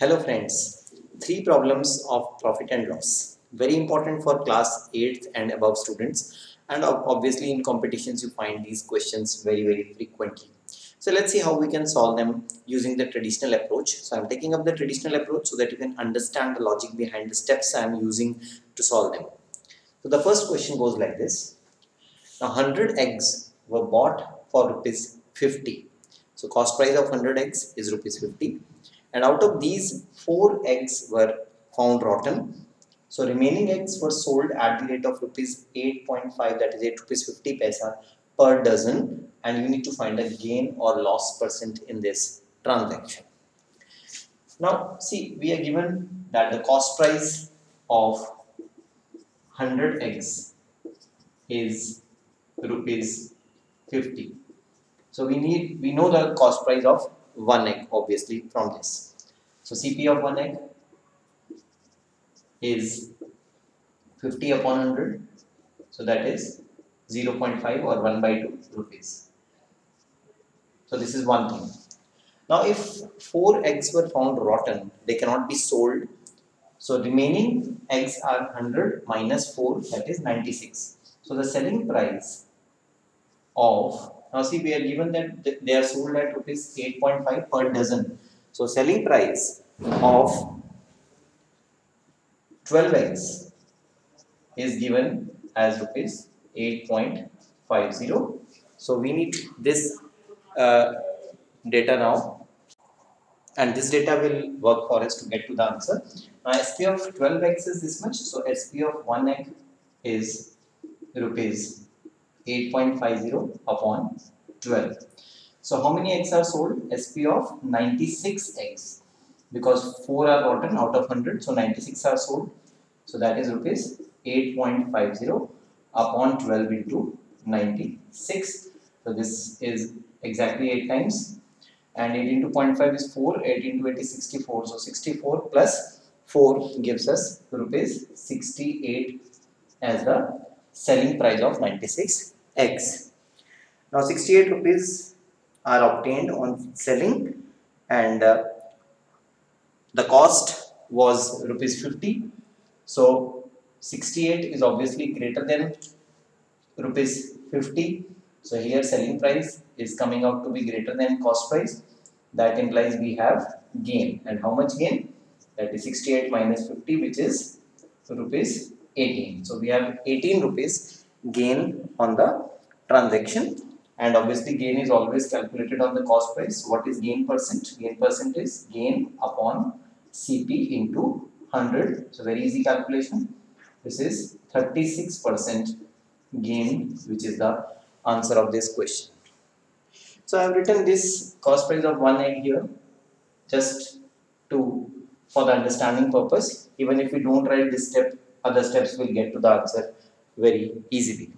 Hello friends, three problems of profit and loss. Very important for class 8th and above students and obviously in competitions you find these questions very very frequently. So let's see how we can solve them using the traditional approach. So I'm taking up the traditional approach so that you can understand the logic behind the steps I'm using to solve them. So the first question goes like this. Now 100 eggs were bought for rupees 50. So cost price of 100 eggs is rupees 50 and out of these 4 eggs were found rotten. So remaining eggs were sold at the rate of rupees 8.5 that is 8 rupees 50 paisa per dozen and you need to find a gain or loss percent in this transaction. Now see we are given that the cost price of 100 eggs is rupees 50. So we need we know the cost price of one egg obviously from this. So CP of one egg is 50 upon 100 so that is 0.5 or 1 by 2 rupees. So this is one thing. Now if 4 eggs were found rotten they cannot be sold so remaining eggs are 100 minus 4 that is 96. So the selling price of now see we are given that they are sold at rupees 8.5 per dozen. So selling price of 12 eggs is given as rupees 8.50. So we need this uh, data now and this data will work for us to get to the answer. Now SP of 12 eggs is this much. So SP of 1 egg is rupees 8.50 upon 12. So how many eggs are sold? SP of 96 eggs because 4 are rotten out of 100 so 96 are sold. So that is rupees 8.50 upon 12 into 96. So this is exactly 8 times and 8 into 0.5 is 4, 8 into 8 is 64. So 64 plus 4 gives us rupees 68 as the selling price of 96 eggs. Now 68 rupees are obtained on selling and uh, the cost was rupees 50. So 68 is obviously greater than rupees 50. So here selling price is coming out to be greater than cost price. That implies we have gain. And how much gain? That is 68 minus 50 which is rupees 18. So we have 18 rupees gain on the transaction and obviously gain is always calculated on the cost price. What is gain percent? Gain percent is gain upon CP into 100. So very easy calculation. This is 36% gain which is the answer of this question. So I have written this cost price of one egg here just to for the understanding purpose. Even if we don't write this step, other steps will get to the answer very easily.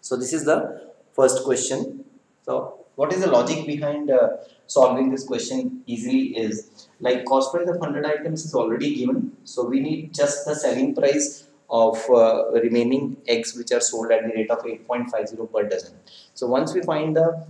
So this is the first question. So what is the logic behind uh, solving this question easily is like cost price of 100 items is already given. So we need just the selling price of uh, remaining eggs which are sold at the rate of 8.50 per dozen. So once we find the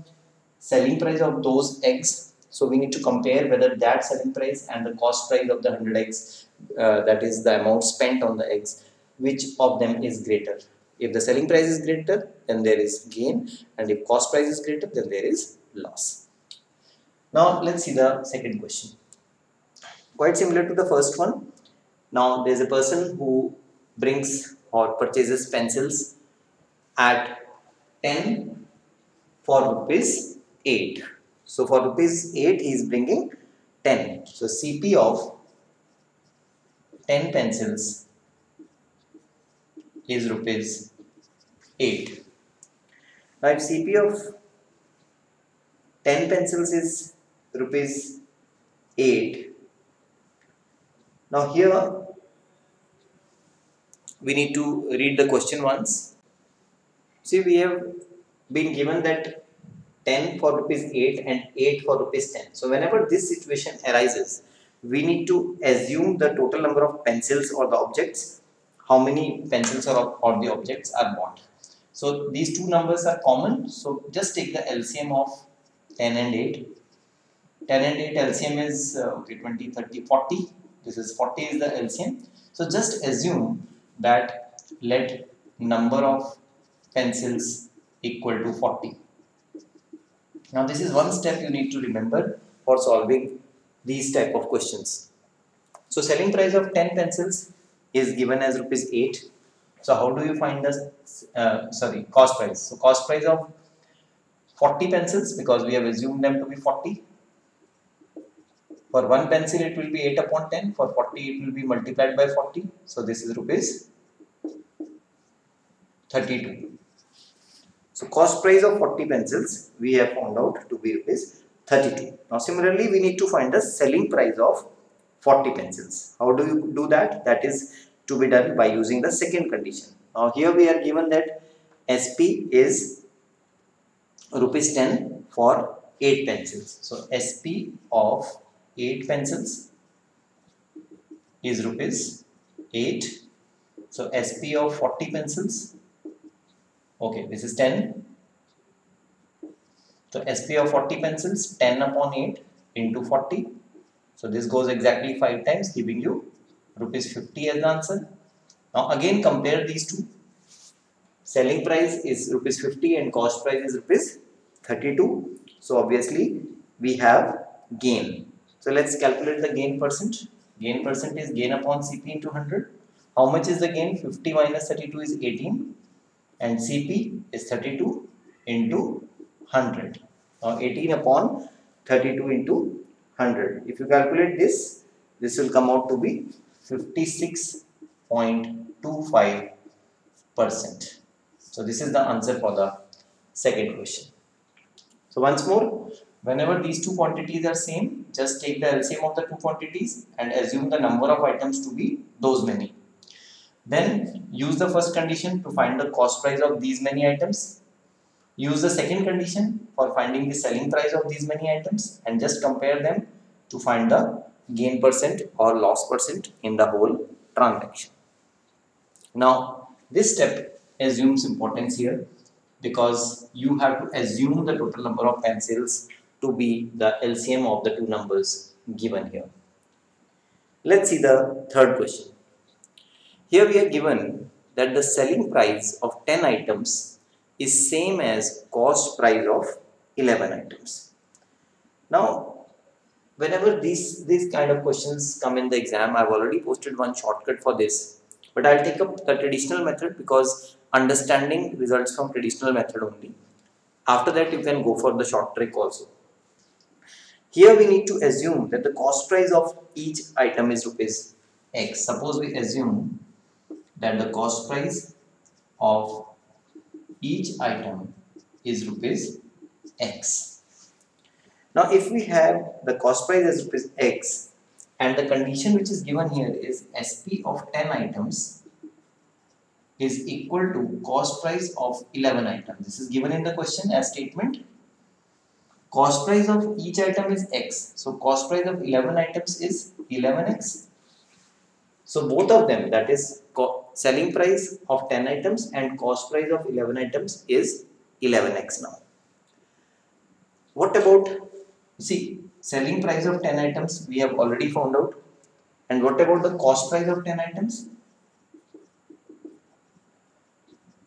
selling price of those eggs, so we need to compare whether that selling price and the cost price of the 100 eggs, uh, that is the amount spent on the eggs, which of them is greater. If the selling price is greater, then there is gain and if cost price is greater, then there is loss. Now let's see the second question. Quite similar to the first one. Now there is a person who brings or purchases pencils at 10 for rupees 8. So for rupees 8 he is bringing 10. So CP of 10 pencils is rupees 8. Now if CP of 10 pencils is rupees 8. Now here we need to read the question once. See we have been given that 10 for rupees 8 and 8 for rupees 10. So whenever this situation arises, we need to assume the total number of pencils or the objects how many pencils or, or the objects are bought. So these two numbers are common. So just take the LCM of 10 and 8. 10 and 8 LCM is uh, okay 20, 30, 40. This is 40 is the LCM. So just assume that let number of pencils equal to 40. Now this is one step you need to remember for solving these type of questions. So selling price of 10 pencils is given as rupees 8. So how do you find the uh, sorry cost price? So cost price of 40 pencils because we have assumed them to be 40. For one pencil it will be 8 upon 10. For 40 it will be multiplied by 40. So this is rupees 32. So cost price of 40 pencils we have found out to be rupees 32. Now similarly we need to find the selling price of 40 pencils. How do you do that? That is to be done by using the second condition. Now here we are given that SP is rupees 10 for 8 pencils. So SP of 8 pencils is rupees 8. So SP of 40 pencils, okay, this is 10. So SP of 40 pencils, 10 upon 8 into 40. So this goes exactly 5 times giving you rupees 50 as the answer. Now again compare these two. Selling price is rupees 50 and cost price is rupees 32 so obviously we have gain. So let's calculate the gain percent. Gain percent is gain upon cp into 100 how much is the gain? 50 minus 32 is 18 and cp is 32 into 100 now 18 upon 32 into 100 if you calculate this this will come out to be 56.25 percent so this is the answer for the second question. So once more, whenever these two quantities are same, just take the LCM of the two quantities and assume the number of items to be those many. Then use the first condition to find the cost price of these many items. Use the second condition for finding the selling price of these many items and just compare them to find the gain percent or loss percent in the whole transaction. Now this step assumes importance here because you have to assume the total number of pencils to be the LCM of the two numbers given here. Let's see the third question. Here we are given that the selling price of 10 items is same as cost price of 11 items. Now, whenever these, these kind of questions come in the exam, I've already posted one shortcut for this. But I'll take up the traditional method because understanding results from traditional method only. After that, you can go for the short trick also. Here we need to assume that the cost price of each item is rupees x. Suppose we assume that the cost price of each item is rupees x. Now if we have the cost price as rupees x and the condition which is given here is SP of 10 items is equal to cost price of 11 items. This is given in the question as statement. Cost price of each item is x. So cost price of 11 items is 11x. So both of them that is selling price of 10 items and cost price of 11 items is 11x now. What about see selling price of 10 items we have already found out. And what about the cost price of 10 items?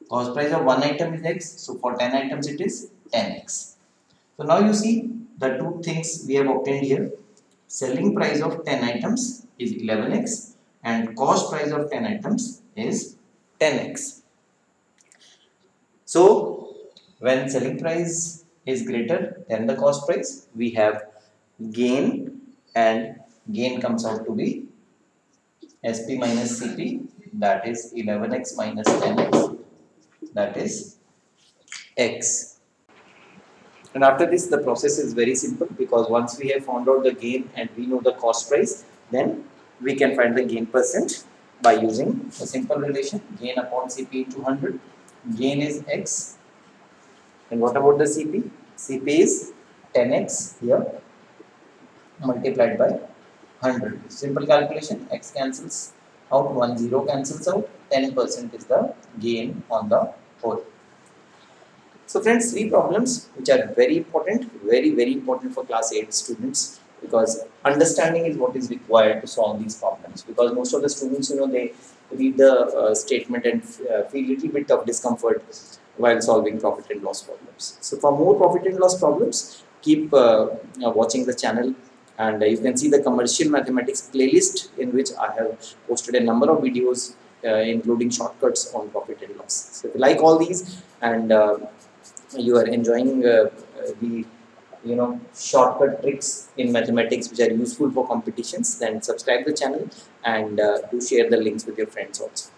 Cost price of one item is x so for 10 items it is 10x so now you see the two things we have obtained here. Selling price of 10 items is 11x and cost price of 10 items is 10x so when selling price is greater than the cost price we have gain and gain comes out to be sp minus cp that is 11x minus 10x that is x. And after this the process is very simple because once we have found out the gain and we know the cost price then we can find the gain percent by using a simple relation gain upon CP into 100 gain is x and what about the CP? CP is 10x here multiplied by 100 simple calculation x cancels out 1 0 cancels out 10% is the gain on the 4. So friends, three problems which are very important, very, very important for class 8 students because understanding is what is required to solve these problems because most of the students, you know, they read the uh, statement and uh, feel a little bit of discomfort while solving profit and loss problems. So for more profit and loss problems, keep uh, watching the channel and you can see the commercial mathematics playlist in which I have posted a number of videos uh, including shortcuts on profit and loss. So if you like all these and uh, you are enjoying uh, the you know shortcut tricks in mathematics which are useful for competitions then subscribe the channel and uh, do share the links with your friends also